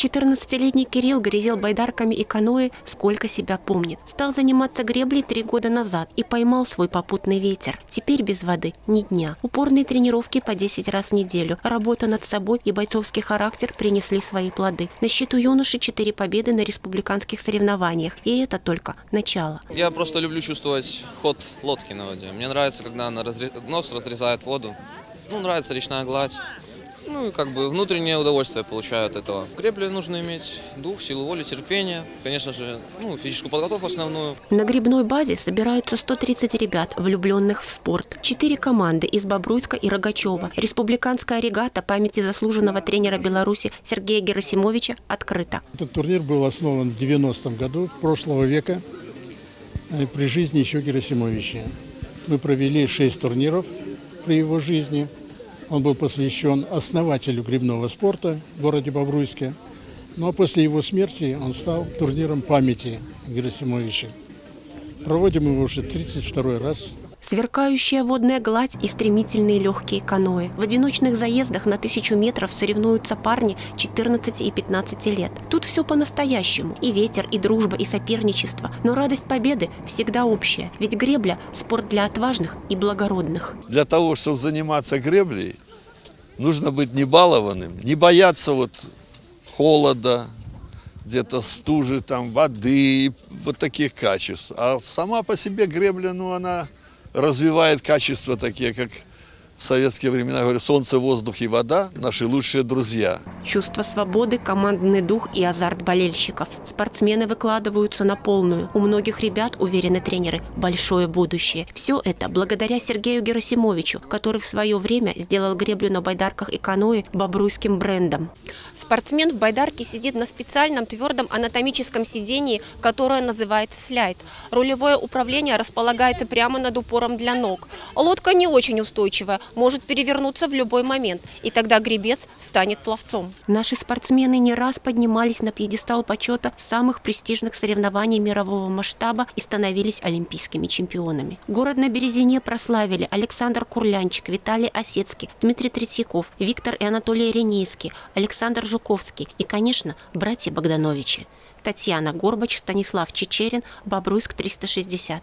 14-летний Кирилл грезил байдарками и каноэ, сколько себя помнит. Стал заниматься греблей три года назад и поймал свой попутный ветер. Теперь без воды ни дня. Упорные тренировки по 10 раз в неделю. Работа над собой и бойцовский характер принесли свои плоды. На счету юноши 4 победы на республиканских соревнованиях. И это только начало. Я просто люблю чувствовать ход лодки на воде. Мне нравится, когда она разре... нос разрезает воду. Ну, нравится речная гладь. Ну и как бы внутреннее удовольствие получаю от этого. В гребле нужно иметь дух, силу воли, терпение. Конечно же, ну, физическую подготовку основную. На грибной базе собираются 130 ребят, влюбленных в спорт. Четыре команды из Бобруйска и Рогачева. Республиканская регата памяти заслуженного тренера Беларуси Сергея Герасимовича открыта. Этот турнир был основан в 90-м году прошлого века э, при жизни еще Герасимовича. Мы провели шесть турниров при его жизни – он был посвящен основателю грибного спорта в городе Бобруйске. Ну а после его смерти он стал турниром памяти Герасимовича. Проводим его уже 32 раз. Сверкающая водная гладь и стремительные легкие каноэ. В одиночных заездах на тысячу метров соревнуются парни 14 и 15 лет. Тут все по-настоящему. И ветер, и дружба, и соперничество. Но радость победы всегда общая. Ведь гребля – спорт для отважных и благородных. Для того, чтобы заниматься греблей, нужно быть не балованным, не бояться вот холода, где-то стужи, там, воды, вот таких качеств. А сама по себе гребля, ну, она развивает качества такие, как в советские времена говорю, солнце, воздух и вода – наши лучшие друзья. Чувство свободы, командный дух и азарт болельщиков. Спортсмены выкладываются на полную. У многих ребят, уверены тренеры, большое будущее. Все это благодаря Сергею Герасимовичу, который в свое время сделал греблю на байдарках и каноэ бобруйским брендом. Спортсмен в байдарке сидит на специальном твердом анатомическом сидении, которое называется сляйд. Рулевое управление располагается прямо над упором для ног. Лодка не очень устойчивая, может перевернуться в любой момент, и тогда гребец станет пловцом. Наши спортсмены не раз поднимались на пьедестал почета самых престижных соревнований мирового масштаба и становились олимпийскими чемпионами. Город на Березине прославили Александр Курлянчик, Виталий Осецкий, Дмитрий Третьяков, Виктор и Анатолий Ренейский, Александр Жуковский и, конечно, братья Богдановичи. Татьяна Горбач, Станислав Чечерин, Бобруйск 360.